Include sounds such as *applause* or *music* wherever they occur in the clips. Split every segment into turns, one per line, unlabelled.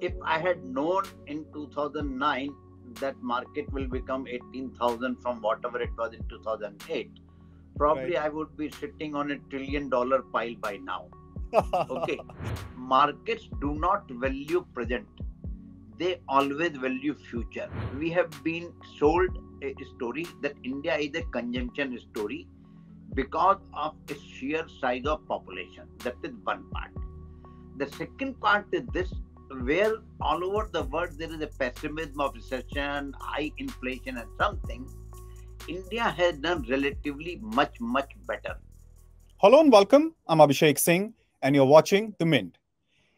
if I had known in 2009 that market will become 18,000 from whatever it was in 2008, probably right. I would be sitting on a trillion dollar pile by now. *laughs* okay. Markets do not value present. They always value future. We have been sold a story that India is a consumption story because of its sheer size of population. That is one part. The second part is this where all over the world there is a pessimism of recession, high inflation, and something, India has done relatively much, much better.
Hello and welcome. I'm Abhishek Singh, and you're watching The Mint.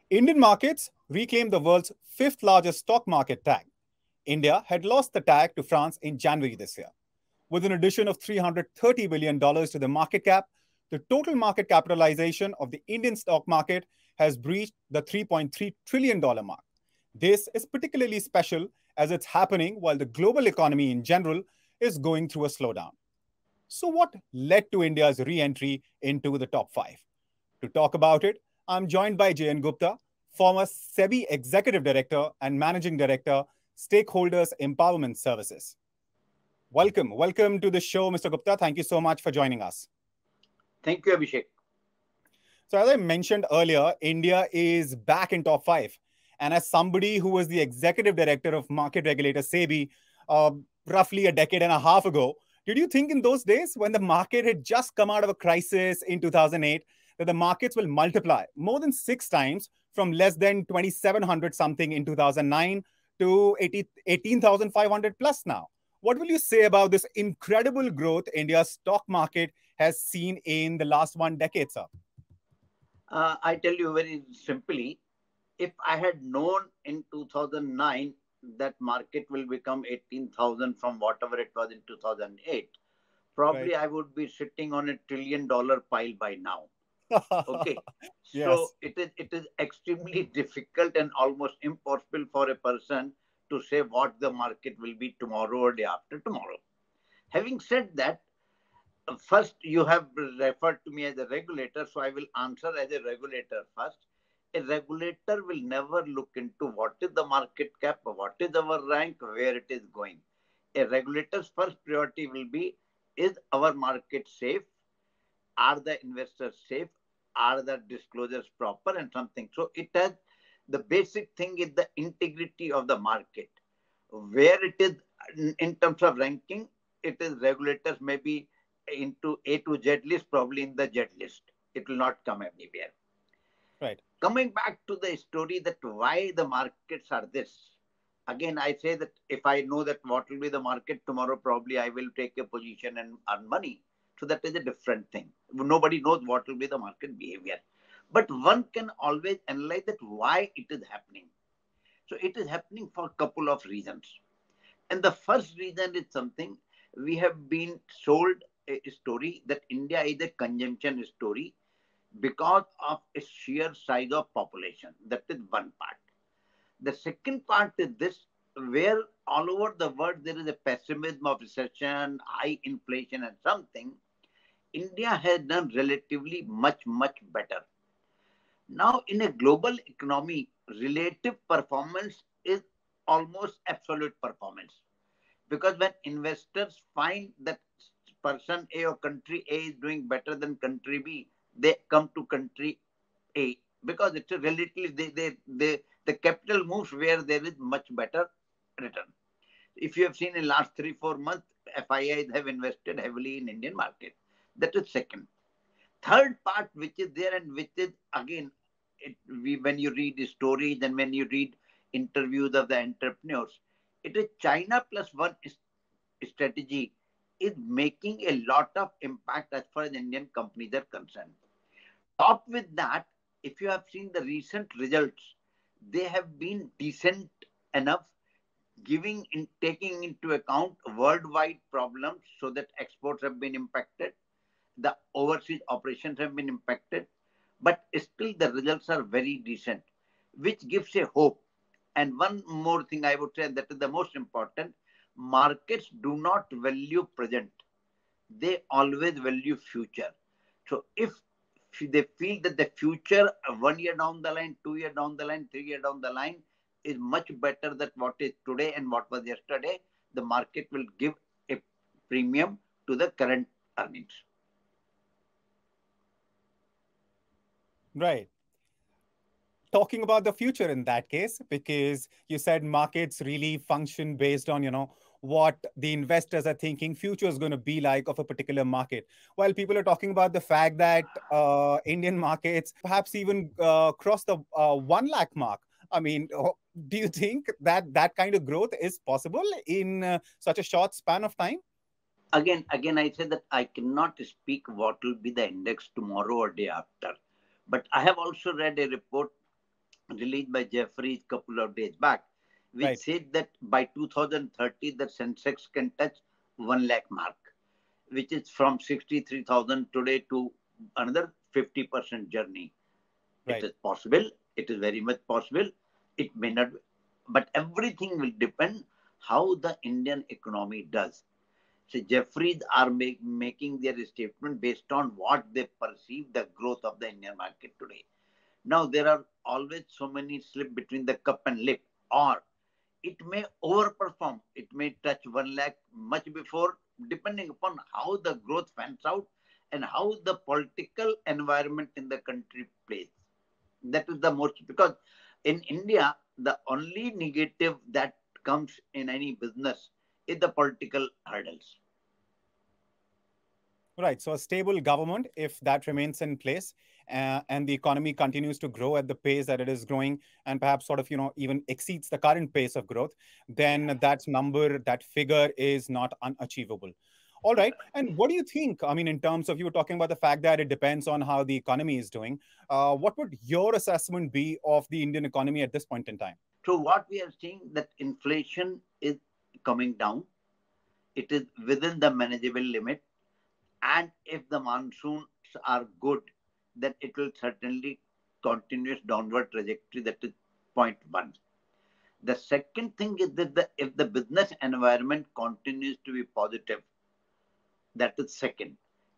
Indian markets reclaimed the world's fifth largest stock market tag. India had lost the tag to France in January this year. With an addition of $330 billion to the market cap, the total market capitalization of the Indian stock market has breached the $3.3 trillion mark. This is particularly special as it's happening while the global economy in general is going through a slowdown. So, what led to India's re entry into the top five? To talk about it, I'm joined by J.N. Gupta, former SEBI Executive Director and Managing Director, Stakeholders Empowerment Services. Welcome. Welcome to the show, Mr. Gupta. Thank you so much for joining us.
Thank you, Abhishek.
So, as I mentioned earlier, India is back in top five. And as somebody who was the executive director of market regulator SEBI uh, roughly a decade and a half ago, did you think in those days when the market had just come out of a crisis in 2008 that the markets will multiply more than six times from less than 2,700 something in 2009 to 18,500 plus now? What will you say about this incredible growth India's stock market has seen in the last one decade, sir?
Uh, I tell you very simply, if I had known in 2009 that market will become 18,000 from whatever it was in 2008, probably right. I would be sitting on a trillion dollar pile by now. *laughs* okay. yes. So it is it is extremely *laughs* difficult and almost impossible for a person to say what the market will be tomorrow or day after tomorrow. Having said that, first you have referred to me as a regulator, so I will answer as a regulator first. A regulator will never look into what is the market cap, what is our rank, where it is going. A regulator's first priority will be is our market safe? Are the investors safe? Are the disclosures proper and something? So it has the basic thing is the integrity of the market. Where it is in terms of ranking, it is regulators maybe into A to Z list, probably in the Z list. It will not come anywhere.
Right.
Coming back to the story that why the markets are this. Again, I say that if I know that what will be the market tomorrow, probably I will take a position and earn money. So that is a different thing. Nobody knows what will be the market behavior. But one can always analyze that why it is happening. So it is happening for a couple of reasons. And the first reason is something we have been sold story that India is a consumption story because of its sheer size of population. That is one part. The second part is this where all over the world there is a pessimism of recession, high inflation, and something. India has done relatively much, much better. Now, in a global economy, relative performance is almost absolute performance. Because when investors find that person A or country A is doing better than country B, they come to country A because it's a relatively they, they, they, the capital moves where there is much better return. If you have seen in last three four months, FIIs have invested heavily in Indian market. That is second. Third part, which is there and which is again, it, we when you read the stories and when you read interviews of the entrepreneurs, it is China plus one strategy is making a lot of impact as far as Indian companies are concerned. Top with that, if you have seen the recent results, they have been decent enough, giving in taking into account worldwide problems so that exports have been impacted, the overseas operations have been impacted, but still the results are very decent, which gives a hope. And one more thing I would say that is the most important markets do not value present they always value future so if they feel that the future one year down the line two year down the line three year down the line is much better than what is today and what was yesterday, the market will give a premium to the current earnings.
Right. Talking about the future in that case, because you said markets really function based on, you know, what the investors are thinking future is going to be like of a particular market. While people are talking about the fact that uh, Indian markets perhaps even uh, cross the uh, 1 lakh mark. I mean, do you think that that kind of growth is possible in uh, such a short span of time?
Again, again, I say that I cannot speak what will be the index tomorrow or day after. But I have also read a report released by Jefferies a couple of days back which right. said that by 2030 the Sensex can touch 1 lakh mark, which is from 63,000 today to another 50% journey. Right. It is possible. It is very much possible. It may not, but everything will depend how the Indian economy does. So Jefferies are make, making their statement based on what they perceive the growth of the Indian market today. Now there are always so many slip between the cup and lip, or it may overperform. It may touch 1 lakh much before, depending upon how the growth fans out and how the political environment in the country plays. That is the most, because in India, the only negative that comes in any business is the political hurdles.
Right. So a stable government, if that remains in place, uh, and the economy continues to grow at the pace that it is growing, and perhaps sort of you know even exceeds the current pace of growth, then that number, that figure is not unachievable. All right. And what do you think? I mean, in terms of you were talking about the fact that it depends on how the economy is doing. Uh, what would your assessment be of the Indian economy at this point in time?
So what we are seeing that inflation is coming down. It is within the manageable limit and if the monsoons are good, then it will certainly continuous downward trajectory. That is point one. The second thing is that the, if the business environment continues to be positive, that is second.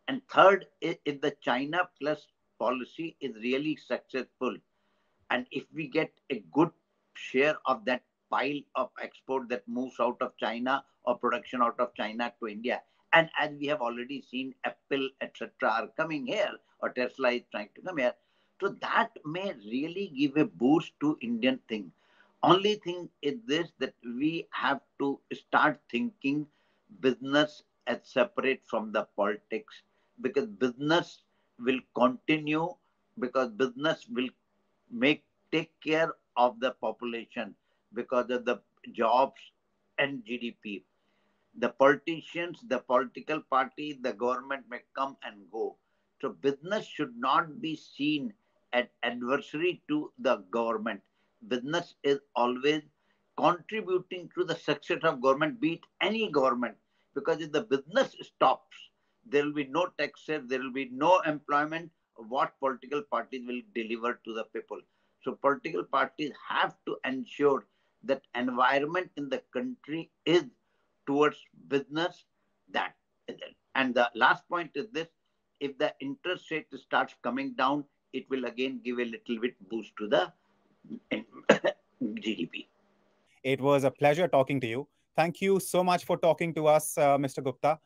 And third, if the China plus policy is really successful, and if we get a good share of that pile of export that moves out of China or production out of China to India, and as we have already seen, Apple, etc., are coming here, or Tesla is trying to come here. So that may really give a boost to Indian thing. Only thing is this that we have to start thinking business as separate from the politics because business will continue because business will make take care of the population because of the jobs and GDP the politicians, the political party, the government may come and go. So business should not be seen as adversary to the government. Business is always contributing to the success of government, be it any government. Because if the business stops, there will be no taxes, there will be no employment. What political parties will deliver to the people? So political parties have to ensure that environment in the country is towards business that and the last point is this if the interest rate starts coming down it will again give a little bit boost to the *coughs* gdp
it was a pleasure talking to you. Thank you so much for talking to us uh, mr gupta